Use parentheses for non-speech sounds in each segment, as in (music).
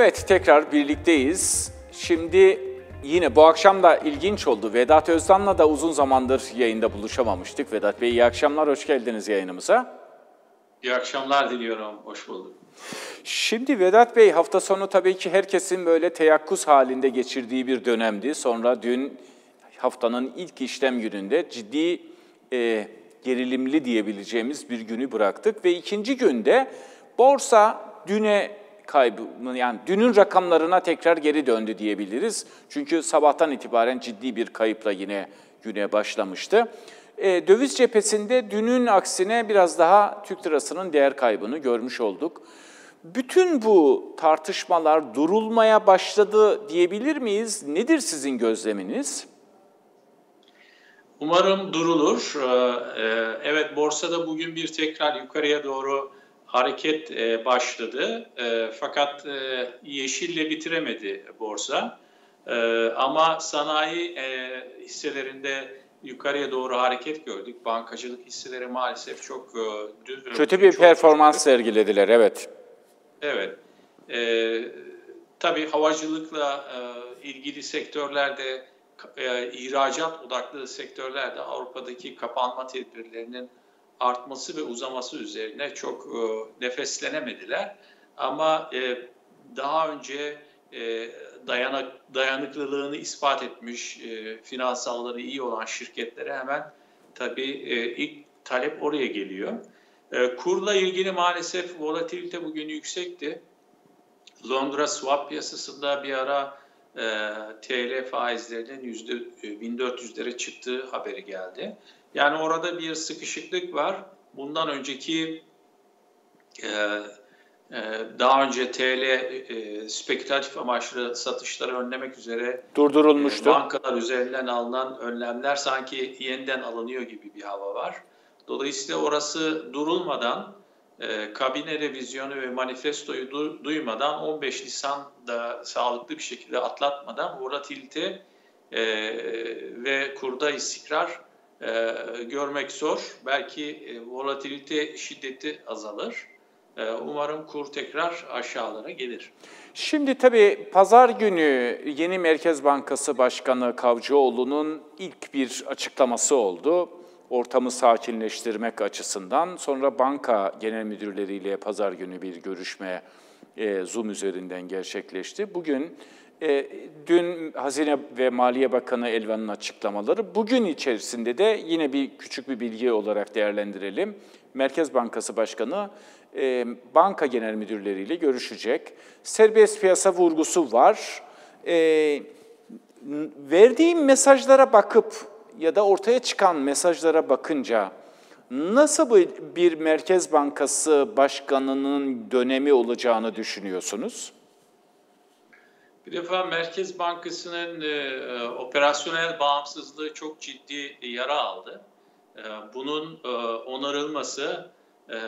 Evet, tekrar birlikteyiz. Şimdi yine bu akşam da ilginç oldu. Vedat Özdan'la da uzun zamandır yayında buluşamamıştık. Vedat Bey iyi akşamlar, hoş geldiniz yayınımıza. İyi akşamlar diliyorum, hoş bulduk. Şimdi Vedat Bey hafta sonu tabii ki herkesin böyle teyakkuz halinde geçirdiği bir dönemdi. Sonra dün haftanın ilk işlem gününde ciddi e, gerilimli diyebileceğimiz bir günü bıraktık. Ve ikinci günde borsa düne kaybı, yani dünün rakamlarına tekrar geri döndü diyebiliriz. Çünkü sabahtan itibaren ciddi bir kayıpla yine güne başlamıştı. E, döviz cephesinde dünün aksine biraz daha Türk lirasının değer kaybını görmüş olduk. Bütün bu tartışmalar durulmaya başladı diyebilir miyiz? Nedir sizin gözleminiz? Umarım durulur. Ee, e, evet borsada bugün bir tekrar yukarıya doğru hareket e, başladı. E, fakat yeşille bitiremedi borsa. Ama sanayi hisselerinde yukarıya doğru hareket gördük. Bankacılık hisseleri maalesef çok düz. Kötü bir çok performans kötü. sergilediler, evet. Evet. E, tabii havacılıkla e, ilgili sektörlerde, e, ihracat odaklı sektörlerde Avrupa'daki kapanma tedbirlerinin artması ve uzaması üzerine çok e, nefeslenemediler. Ama e, daha önce e, dayanak, dayanıklılığını ispat etmiş, e, finansalları iyi olan şirketlere hemen tabii e, ilk talep oraya geliyor. E, kurla ilgili maalesef volatilite bugün yüksekti. Londra swap piyasasında bir ara e, TL faizlerinin yüzde 1400'lere çıktığı haberi geldi. Yani orada bir sıkışıklık var. Bundan önceki e, e, daha önce TL e, spekülatif amaçlı satışları önlemek üzere durdurulmuştu. E, bankalar üzerinden alınan önlemler sanki yeniden alınıyor gibi bir hava var. Dolayısıyla orası durulmadan, e, kabine revizyonu ve manifestoyu du, duymadan 15 Nisan'da sağlıklı bir şekilde atlatmadan volatilite e, ve kurda istikrar e, görmek zor. Belki e, volatilite şiddeti azalır. E, umarım kur tekrar aşağılara gelir. Şimdi tabii pazar günü yeni Merkez Bankası Başkanı Kavcıoğlu'nun ilk bir açıklaması oldu ortamı sakinleştirmek açısından. Sonra banka genel müdürleriyle pazar günü bir görüşme e, Zoom üzerinden gerçekleşti. Bugün, e, dün Hazine ve Maliye Bakanı Elvan'ın açıklamaları, bugün içerisinde de yine bir küçük bir bilgi olarak değerlendirelim. Merkez Bankası Başkanı e, banka genel müdürleriyle görüşecek. Serbest piyasa vurgusu var. E, verdiğim mesajlara bakıp ya da ortaya çıkan mesajlara bakınca nasıl bir Merkez Bankası Başkanı'nın dönemi olacağını düşünüyorsunuz? Bir defa Merkez Bankası'nın e, operasyonel bağımsızlığı çok ciddi yara aldı. E, bunun e, onarılması e,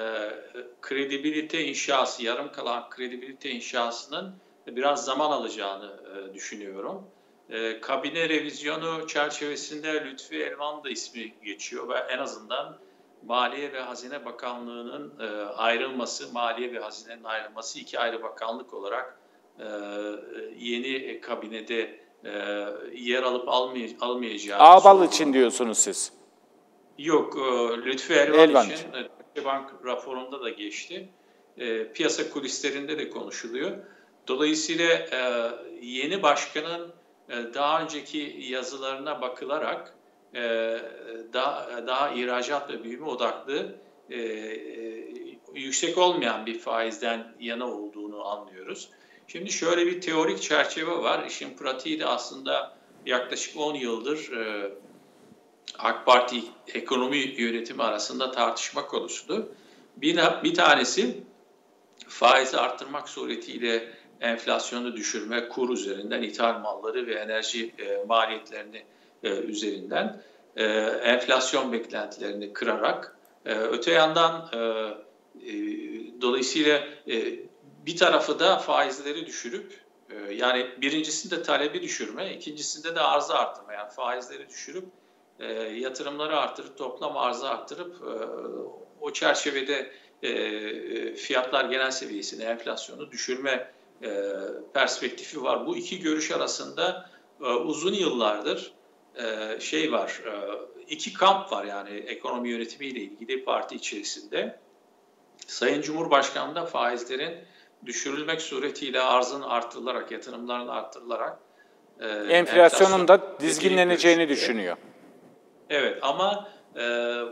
kredibilite inşası, yarım kalan kredibilite inşasının biraz zaman alacağını e, düşünüyorum. E, kabine revizyonu çerçevesinde Lütfi Elvan da ismi geçiyor ve en azından Maliye ve Hazine Bakanlığı'nın e, ayrılması, Maliye ve Hazine'nin ayrılması iki ayrı bakanlık olarak e, yeni kabinede e, yer alıp almay almayacağı. Ağbal için diyorsunuz siz. Yok, e, Lütfi Elvan, Elvan için Türkiye Bank raporunda da geçti. E, piyasa kulislerinde de konuşuluyor. Dolayısıyla e, yeni başkanın e, daha önceki yazılarına bakılarak e, daha, daha ihracat ve büyüme odaklı e, yüksek olmayan bir faizden yana olduğunu anlıyoruz. Şimdi şöyle bir teorik çerçeve var. İşin pratiği de aslında yaklaşık 10 yıldır AK Parti ekonomi yönetimi arasında tartışma konusudu. Bir, bir tanesi faizi arttırmak suretiyle enflasyonu düşürme, kur üzerinden ithal malları ve enerji e, maliyetlerini e, üzerinden e, enflasyon beklentilerini kırarak e, öte yandan e, e, dolayısıyla e, bir tarafı da faizleri düşürüp e, yani birincisinde talebi düşürme, ikincisinde de arzı arttırma yani faizleri düşürüp e, yatırımları artırıp toplam arzı arttırıp e, o çerçevede fiyatlar genel seviyesinde enflasyonu düşürme perspektifi var. Bu iki görüş arasında uzun yıllardır şey var, iki kamp var yani ekonomi yönetimiyle ilgili parti içerisinde. Sayın Cumhurbaşkanı da faizlerin düşürülmek suretiyle arzın artırılarak, yatırımların artırılarak e, enflasyonun da dizginleneceğini düşünüyor. Evet ama e,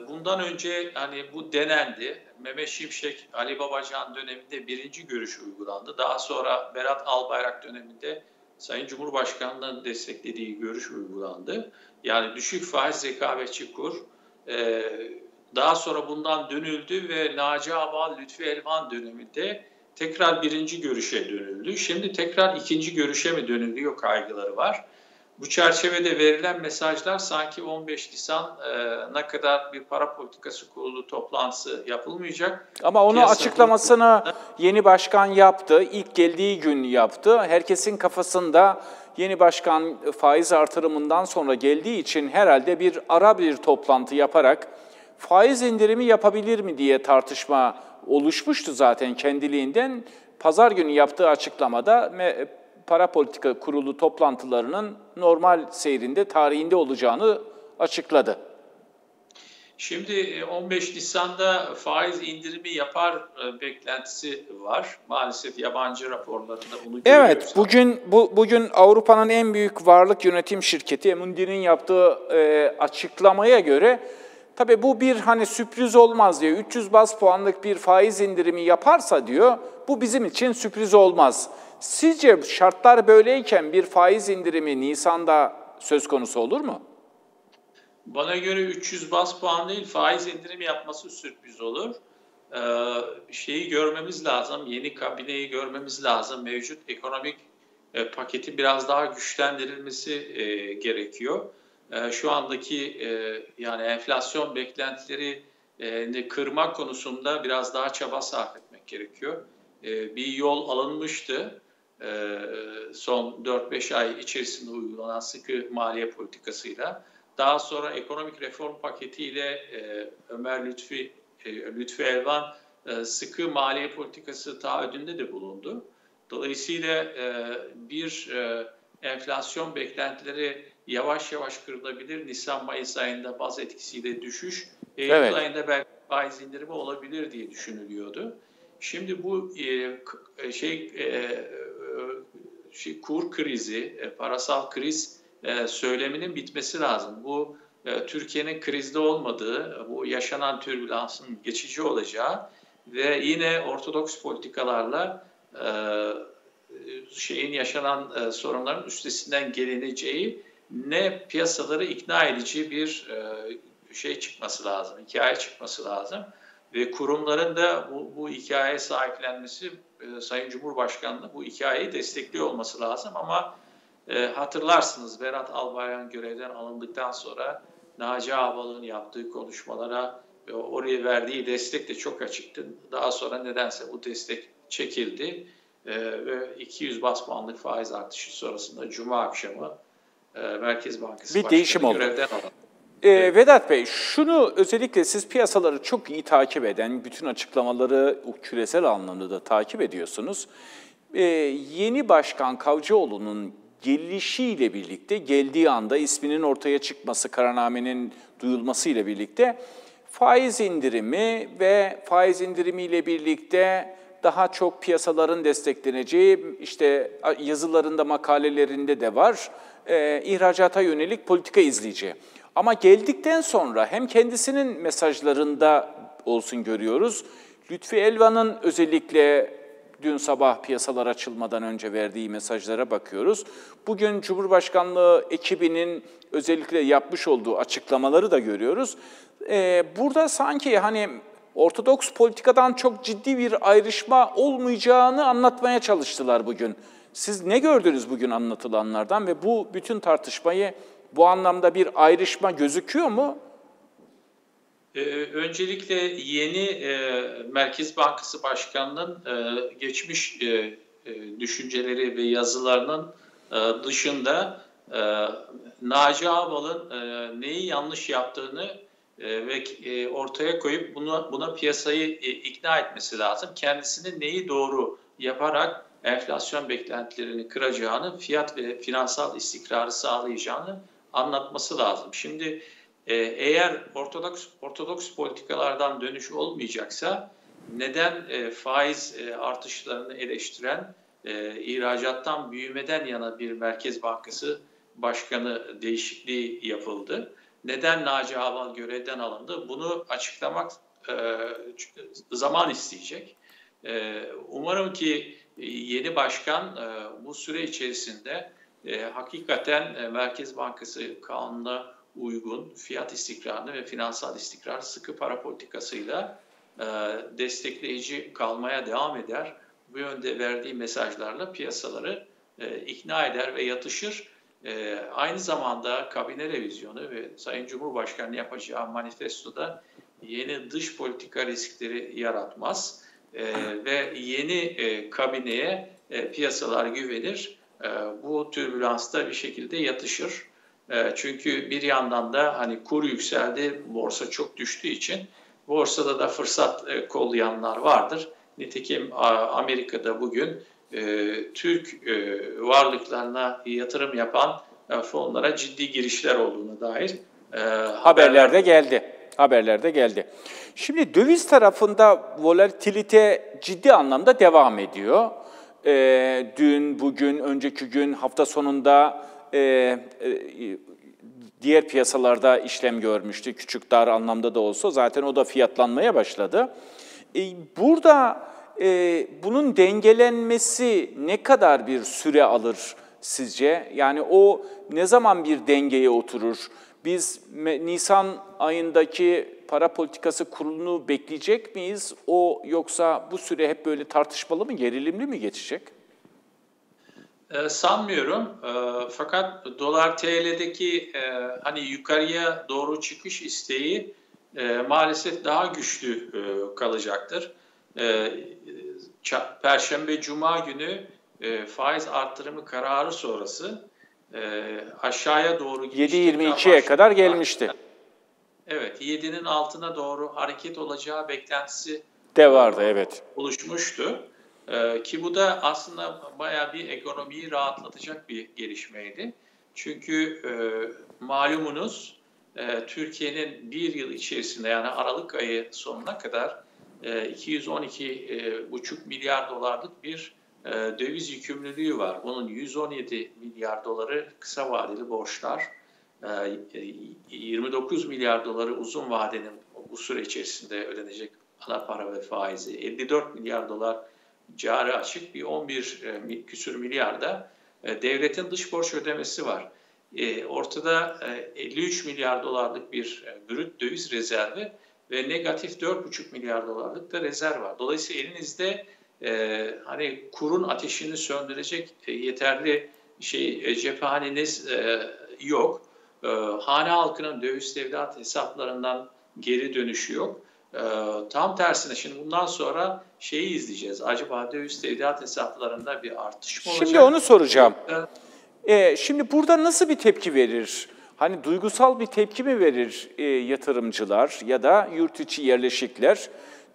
bundan önce hani bu denendi. Mehmet Şimşek, Ali Babacan döneminde birinci görüş uygulandı. Daha sonra Berat Albayrak döneminde Sayın Cumhurbaşkanı'nın desteklediği görüş uygulandı. Yani düşük faiz rekabetçi kur. E, daha sonra bundan dönüldü ve Naci Abal, Lütfi Elvan döneminde tekrar birinci görüşe dönüldü. Şimdi tekrar ikinci görüşe mi dönülüyor kaygıları var. Bu çerçevede verilen mesajlar sanki 15 Nisan'a kadar bir para politikası kurulu toplantısı yapılmayacak. Ama onu Piyasa açıklamasını yeni başkan yaptı. İlk geldiği gün yaptı. Herkesin kafasında yeni başkan faiz artırımından sonra geldiği için herhalde bir ara bir toplantı yaparak faiz indirimi yapabilir mi diye tartışma oluşmuştu zaten kendiliğinden. Pazar günü yaptığı açıklamada para politika kurulu toplantılarının normal seyrinde, tarihinde olacağını açıkladı. Şimdi 15 e, Nisan'da faiz indirimi yapar e, beklentisi var. Maalesef yabancı raporlarında bunu görüyoruz. Evet, bugün bu bugün Avrupa'nın en büyük varlık yönetim şirketi Amundi'nin yaptığı e, açıklamaya göre tabii bu bir hani sürpriz olmaz diyor. 300 bas puanlık bir faiz indirimi yaparsa diyor, bu bizim için sürpriz olmaz. Sizce şartlar böyleyken bir faiz indirimi Nisan'da söz konusu olur mu? Bana göre 300 bas puan değil faiz indirimi yapması sürpriz olur. Ee, şeyi görmemiz lazım, yeni kabineyi görmemiz lazım. Mevcut ekonomik e, paketi biraz daha güçlendirilmesi e, gerekiyor. E, şu andaki e, yani enflasyon beklentileri e, kırmak konusunda biraz daha çaba sarf etmek gerekiyor. E, bir yol alınmıştı. Son 4-5 ay içerisinde uygulanan sıkı maliye politikasıyla. Daha sonra ekonomik reform paketiyle Ömer Lütfi, Lütfi Elvan sıkı maliye politikası taahhüdünde de bulundu. Dolayısıyla bir enflasyon beklentileri yavaş yavaş kırılabilir. Nisan-Mayıs ayında baz etkisiyle düşüş, Eylül evet. ayında belki faiz indirimi olabilir diye düşünülüyordu. Şimdi bu şey şey, kur krizi, e, parasal kriz e, söyleminin bitmesi lazım. Bu e, Türkiye'nin krizde olmadığı, bu yaşanan türbülansın geçici olacağı ve yine ortodoks politikalarla e, şeyin yaşanan e, sorunların üstesinden gelineceği ne piyasaları ikna edici bir e, şey çıkması lazım, hikaye çıkması lazım. Ve kurumların da bu, bu hikaye sahiplenmesi e, Sayın Cumhurbaşkanı'nın bu hikayeyi destekliyor olması lazım. Ama e, hatırlarsınız Berat Albayrak görevden alındıktan sonra Naci Ağbal'ın yaptığı konuşmalara ve oraya verdiği destek de çok açıktı. Daha sonra nedense bu destek çekildi. Ve 200 bas puanlık faiz artışı sonrasında Cuma akşamı Merkez Bankası bir değişim oldu. görevden alındı. Ee, Vedat Bey, şunu özellikle siz piyasaları çok iyi takip eden, bütün açıklamaları küresel anlamda da takip ediyorsunuz. Ee, yeni Başkan Kavcıoğlu'nun gelişiyle birlikte, geldiği anda isminin ortaya çıkması, kararnamenin duyulmasıyla birlikte faiz indirimi ve faiz indirimiyle birlikte daha çok piyasaların destekleneceği, işte yazılarında, makalelerinde de var, e, ihracata yönelik politika izleyeceği. Ama geldikten sonra hem kendisinin mesajlarında olsun görüyoruz, Lütfi Elvan'ın özellikle dün sabah piyasalar açılmadan önce verdiği mesajlara bakıyoruz. Bugün Cumhurbaşkanlığı ekibinin özellikle yapmış olduğu açıklamaları da görüyoruz. Ee, burada sanki hani Ortodoks politikadan çok ciddi bir ayrışma olmayacağını anlatmaya çalıştılar bugün. Siz ne gördünüz bugün anlatılanlardan ve bu bütün tartışmayı bu anlamda bir ayrışma gözüküyor mu? Ee, öncelikle yeni e, Merkez Bankası Başkanı'nın e, geçmiş e, düşünceleri ve yazılarının dışında Naci Ağbal'ın neyi yanlış yaptığını ve ortaya koyup buna, buna piyasayı ikna etmesi lazım. Kendisinin neyi doğru yaparak enflasyon beklentilerini kıracağını, fiyat ve finansal istikrarı sağlayacağını anlatması lazım. Şimdi e, eğer ortodoks ortodoks politikalardan dönüş olmayacaksa neden e, faiz e, artışlarını eleştiren e, ihracattan büyümeden yana bir Merkez Bankası Başkanı değişikliği yapıldı? Neden Naci Ağbal görevden alındı? Bunu açıklamak e, zaman isteyecek. E, umarım ki yeni başkan e, bu süre içerisinde e, hakikaten e, Merkez Bankası kanununa uygun fiyat istikrarını ve finansal istikrar sıkı para politikasıyla e, destekleyici kalmaya devam eder. Bu yönde verdiği mesajlarla piyasaları e, ikna eder ve yatışır. E, aynı zamanda kabine revizyonu ve Sayın Cumhurbaşkanı yapacağı manifestoda yeni dış politika riskleri yaratmaz e, ve yeni e, kabineye e, piyasalar güvenir. E, bu türbülansta bir şekilde yatışır. E, çünkü bir yandan da hani kur yükseldi, borsa çok düştüğü için borsada da fırsat e, kollayanlar vardır. Nitekim Amerika'da bugün e, Türk e, varlıklarına yatırım yapan e, fonlara ciddi girişler olduğunu dair e, haberlerde geldi. Haberlerde geldi. Şimdi döviz tarafında volatilite ciddi anlamda devam ediyor. E, dün, bugün, önceki gün, hafta sonunda e, e, diğer piyasalarda işlem görmüştü. Küçük dar anlamda da olsa zaten o da fiyatlanmaya başladı. E, burada e, bunun dengelenmesi ne kadar bir süre alır sizce? Yani o ne zaman bir dengeye oturur? Biz Nisan ayındaki para politikası kurulunu bekleyecek miyiz? O yoksa bu süre hep böyle tartışmalı mı, gerilimli mi geçecek? E, sanmıyorum. E, fakat dolar TL'deki e, hani yukarıya doğru çıkış isteği e, maalesef daha güçlü e, kalacaktır. E, Perşembe Cuma günü e, faiz arttırımı kararı sonrası e, aşağıya doğru 7.22'ye kadar gelmişti. Evet, 7'nin altına doğru hareket olacağı beklentisi de vardı, evet. Oluşmuştu. Ee, ki bu da aslında bayağı bir ekonomiyi rahatlatacak bir gelişmeydi. Çünkü e, malumunuz e, Türkiye'nin bir yıl içerisinde yani Aralık ayı sonuna kadar e, 212,5 e, milyar dolarlık bir e, döviz yükümlülüğü var. Bunun 117 milyar doları kısa vadeli borçlar, 29 e, milyar doları uzun vadenin bu süre içerisinde ödenecek ana para ve faizi, 54 milyar dolar cari açık, bir 11 e, küsür milyarda devletin dış borç ödemesi var. Ortada 53 milyar dolarlık bir brüt döviz rezervi ve negatif 4,5 milyar dolarlık da rezerv var. Dolayısıyla elinizde e, hani kurun ateşini söndürecek e, yeterli şey e, cephaneniz e, yok. E, hane halkının döviz tevdiat hesaplarından geri dönüşü yok. E, tam tersine şimdi bundan sonra şeyi izleyeceğiz. Acaba döviz tevdiat hesaplarında bir artış mı olacak? Şimdi onu soracağım. E, şimdi burada nasıl bir tepki verir? Hani duygusal bir tepki mi verir e, yatırımcılar ya da yurt içi yerleşikler?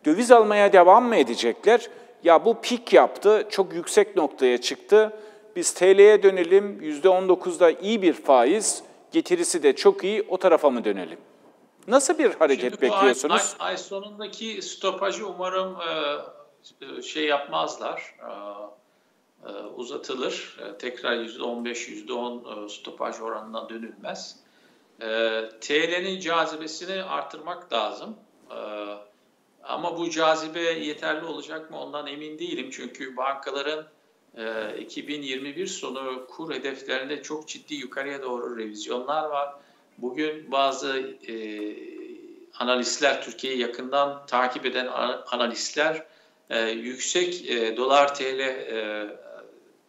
Döviz almaya devam mı edecekler? ya bu pik yaptı, çok yüksek noktaya çıktı. Biz TL'ye dönelim, %19'da iyi bir faiz, getirisi de çok iyi, o tarafa mı dönelim? Nasıl bir hareket Şimdi bekliyorsunuz? Ay, ay sonundaki stopajı umarım e, şey yapmazlar, e, e, uzatılır. E, tekrar %15, %10 e, stopaj oranına dönülmez. E, TL'nin cazibesini artırmak lazım. E, ama bu cazibe yeterli olacak mı ondan emin değilim. Çünkü bankaların e, 2021 sonu kur hedeflerinde çok ciddi yukarıya doğru revizyonlar var. Bugün bazı e, analistler, Türkiye'yi yakından takip eden analistler e, yüksek e, dolar TL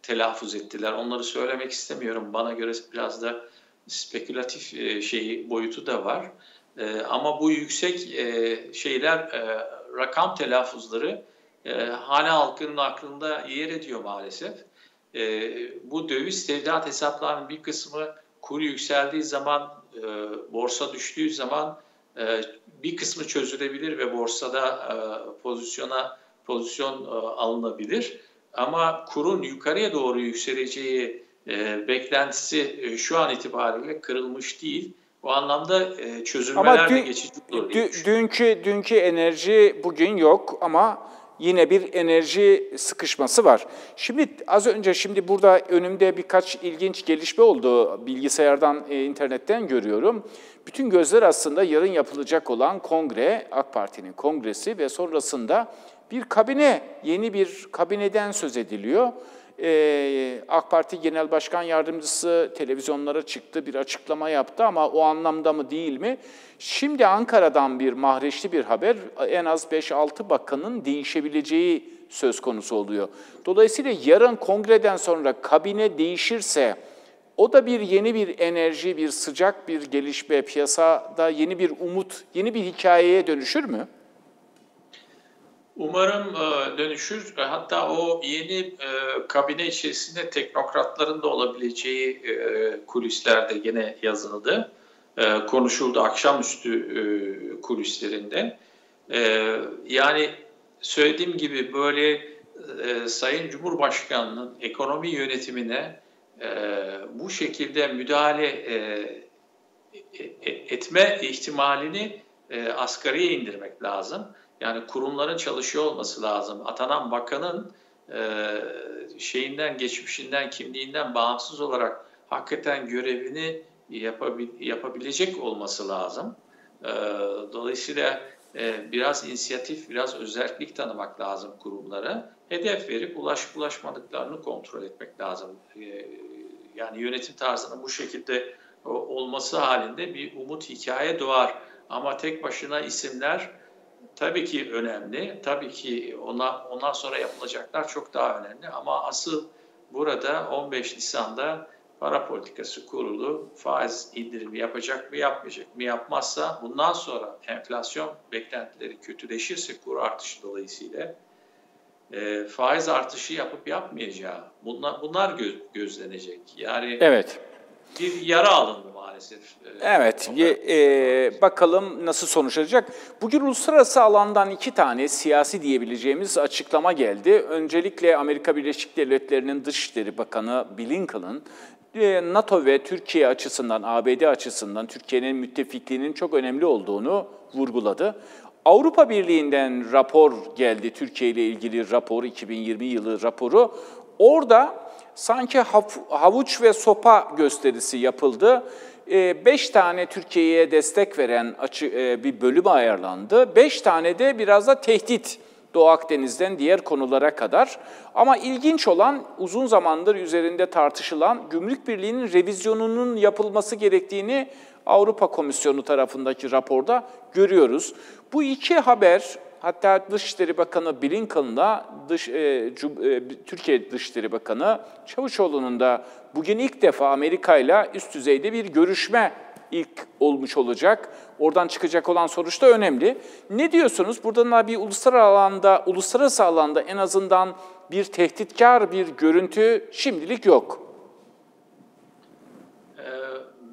telaffuz ettiler. Onları söylemek istemiyorum. Bana göre biraz da spekülatif şeyi boyutu da var. Ama bu yüksek şeyler, rakam telaffuzları e, hane halkının aklında yer ediyor maalesef. E, bu döviz tevdiat hesaplarının bir kısmı kuru yükseldiği zaman, e, borsa düştüğü zaman e, bir kısmı çözülebilir ve borsada e, pozisyona pozisyon e, alınabilir. ama kurun yukarıya doğru yükseleceği e, beklentisi e, şu an itibariyle kırılmış değil. Bu anlamda e, çözülmeler ama dün, de geçici olur. Dü, dünkü, dünkü enerji bugün yok ama yine bir enerji sıkışması var. Şimdi az önce şimdi burada önümde birkaç ilginç gelişme oldu. Bilgisayardan, e, internetten görüyorum. Bütün gözler aslında yarın yapılacak olan kongre, AK Parti'nin kongresi ve sonrasında bir kabine, yeni bir kabineden söz ediliyor. Ee, AK Parti Genel Başkan Yardımcısı televizyonlara çıktı, bir açıklama yaptı ama o anlamda mı değil mi? Şimdi Ankara'dan bir mahreçli bir haber, en az 5-6 bakanın değişebileceği söz konusu oluyor. Dolayısıyla yarın kongreden sonra kabine değişirse, o da bir yeni bir enerji, bir sıcak bir gelişme, piyasada yeni bir umut, yeni bir hikayeye dönüşür mü? Umarım e, dönüşür. E, hatta o yeni e, kabine içerisinde teknokratların da olabileceği kulislerde gene yazıldı. Konuşuldu akşamüstü kulislerinde. Yani söylediğim gibi böyle Sayın Cumhurbaşkanı'nın ekonomi yönetimine bu şekilde müdahale etme ihtimalini asgariye indirmek lazım. Yani kurumların çalışıyor olması lazım. Atanan bakanın e, şeyinden, geçmişinden, kimliğinden bağımsız olarak hakikaten görevini yapabil, yapabilecek olması lazım. E, dolayısıyla e, biraz inisiyatif, biraz özellik tanımak lazım kurumlara. Hedef verip ulaşıp ulaşmadıklarını kontrol etmek lazım. E, yani yönetim tarzının bu şekilde olması halinde bir umut hikaye doğar. Ama tek başına isimler tabii ki önemli. Tabii ki ona, ondan sonra yapılacaklar çok daha önemli. Ama asıl burada 15 Nisan'da para politikası kurulu faiz indirimi yapacak mı yapmayacak mı yapmazsa bundan sonra enflasyon beklentileri kötüleşirse kur artışı dolayısıyla e, faiz artışı yapıp yapmayacağı bunlar, bunlar göz, gözlenecek. Yani evet. Bir yara alındı maalesef. Ee, evet, e, bakalım nasıl sonuçlanacak. Bugün uluslararası alandan iki tane siyasi diyebileceğimiz açıklama geldi. Öncelikle Amerika Birleşik Devletleri'nin Dışişleri Bakanı Blinken'ın e, NATO ve Türkiye açısından, ABD açısından Türkiye'nin müttefikliğinin çok önemli olduğunu vurguladı. Avrupa Birliği'nden rapor geldi, Türkiye ile ilgili rapor, 2020 yılı raporu. Orada sanki havuç ve sopa gösterisi yapıldı. Ee, beş tane Türkiye'ye destek veren e, bir bölüm ayarlandı. Beş tane de biraz da tehdit Doğu Akdeniz'den diğer konulara kadar. Ama ilginç olan uzun zamandır üzerinde tartışılan Gümrük Birliği'nin revizyonunun yapılması gerektiğini Avrupa Komisyonu tarafındaki raporda görüyoruz. Bu iki haber Hatta Dışişleri Bakanı Blinken'la dış, e, Cum, e, Türkiye Dışişleri Bakanı Çavuşoğlu'nun da bugün ilk defa Amerika ile üst düzeyde bir görüşme ilk olmuş olacak. Oradan çıkacak olan sonuç da önemli. Ne diyorsunuz? Buradan da bir uluslararası alanda, uluslararası alanda en azından bir tehditkar bir görüntü şimdilik yok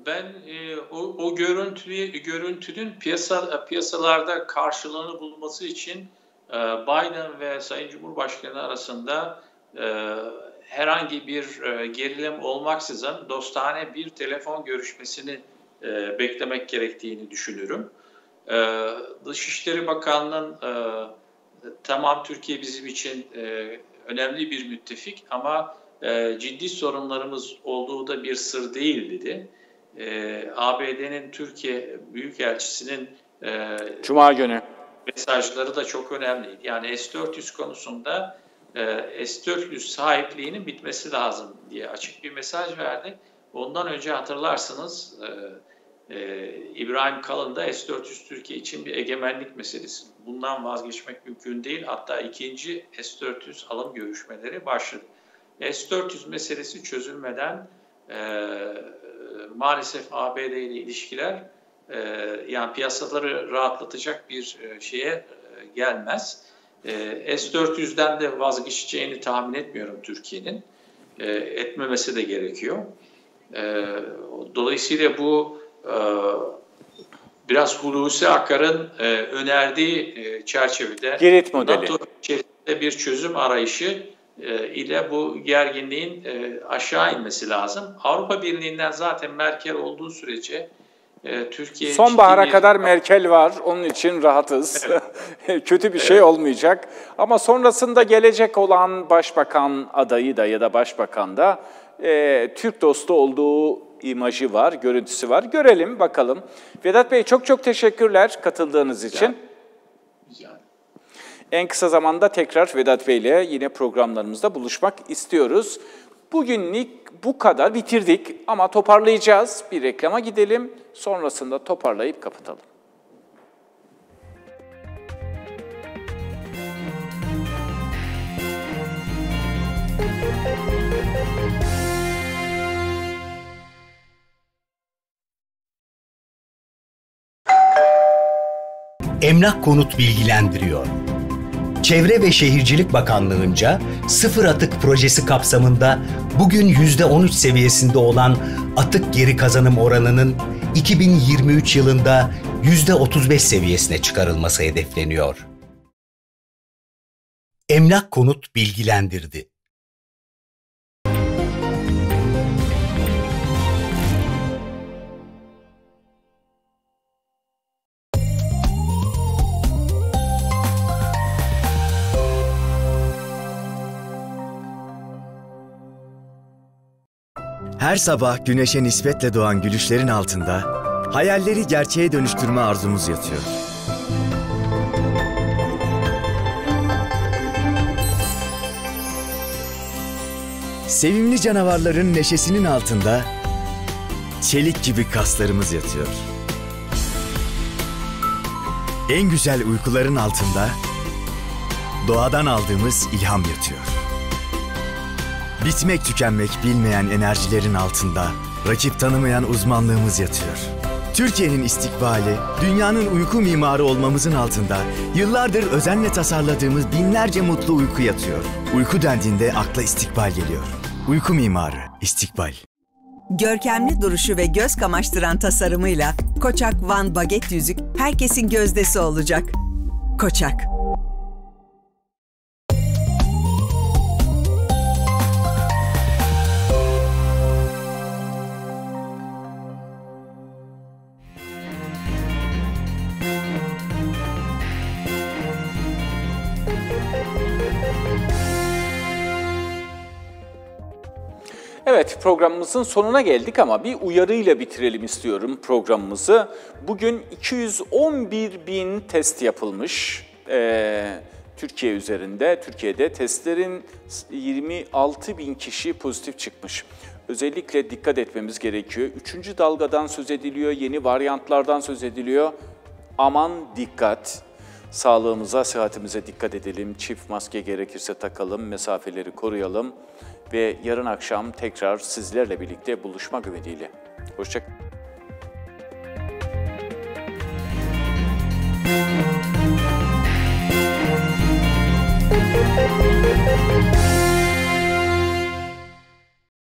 ben e, o, o görüntüyü, görüntünün piyasa, piyasalarda karşılığını bulması için e, Biden ve Sayın Cumhurbaşkanı arasında e, herhangi bir e, gerilim olmaksızın dostane bir telefon görüşmesini e, beklemek gerektiğini düşünürüm. E, Dışişleri Bakanlığı'nın e, tamam Türkiye bizim için e, önemli bir müttefik ama e, ciddi sorunlarımız olduğu da bir sır değil dedi e, ee, ABD'nin Türkiye Büyükelçisi'nin e, Cuma günü mesajları da çok önemliydi. Yani S-400 konusunda e, S-400 sahipliğinin bitmesi lazım diye açık bir mesaj verdi. Ondan önce hatırlarsınız e, e, İbrahim Kalın da S-400 Türkiye için bir egemenlik meselesi. Bundan vazgeçmek mümkün değil. Hatta ikinci S-400 alım görüşmeleri başladı. S-400 meselesi çözülmeden e, maalesef ABD ile ilişkiler e, yani piyasaları rahatlatacak bir e, şeye e, gelmez. E, S-400'den de vazgeçeceğini tahmin etmiyorum Türkiye'nin. E, etmemesi de gerekiyor. E, dolayısıyla bu e, biraz Hulusi Akar'ın e, önerdiği e, çerçevede Girit modeli. NATO içerisinde bir çözüm arayışı ile bu gerginliğin e, aşağı inmesi lazım. Avrupa Birliği'nden zaten Merkel olduğu sürece e, Türkiye Sonbahara kadar Merkel var. Onun için rahatız. Evet. (laughs) Kötü bir şey olmayacak. Ama sonrasında gelecek olan başbakan adayı da ya da başbakan da e, Türk dostu olduğu imajı var, görüntüsü var. Görelim bakalım. Vedat Bey çok çok teşekkürler katıldığınız için. Rica en kısa zamanda tekrar Vedat Bey ile yine programlarımızda buluşmak istiyoruz. Bugünlük bu kadar bitirdik ama toparlayacağız. Bir reklama gidelim, sonrasında toparlayıp kapatalım. Emlak Konut bilgilendiriyor. Çevre ve Şehircilik Bakanlığı'nca sıfır atık projesi kapsamında bugün %13 seviyesinde olan atık geri kazanım oranının 2023 yılında %35 seviyesine çıkarılması hedefleniyor. Emlak Konut bilgilendirdi. Her sabah güneşe nispetle doğan gülüşlerin altında hayalleri gerçeğe dönüştürme arzumuz yatıyor. Sevimli canavarların neşesinin altında çelik gibi kaslarımız yatıyor. En güzel uykuların altında doğadan aldığımız ilham yatıyor. Bitmek tükenmek bilmeyen enerjilerin altında rakip tanımayan uzmanlığımız yatıyor. Türkiye'nin istikbali, dünyanın uyku mimarı olmamızın altında yıllardır özenle tasarladığımız binlerce mutlu uyku yatıyor. Uyku dendiğinde akla istikbal geliyor. Uyku mimarı, istikbal. Görkemli duruşu ve göz kamaştıran tasarımıyla Koçak Van Baget yüzük herkesin gözdesi olacak. Koçak Evet programımızın sonuna geldik ama bir uyarıyla bitirelim istiyorum programımızı. Bugün 211 bin test yapılmış ee, Türkiye üzerinde. Türkiye'de testlerin 26 bin kişi pozitif çıkmış. Özellikle dikkat etmemiz gerekiyor. Üçüncü dalgadan söz ediliyor, yeni varyantlardan söz ediliyor. Aman dikkat! Sağlığımıza, sıhhatimize dikkat edelim. Çift maske gerekirse takalım, mesafeleri koruyalım ve yarın akşam tekrar sizlerle birlikte buluşmak ümidiyle. Hoşçakalın.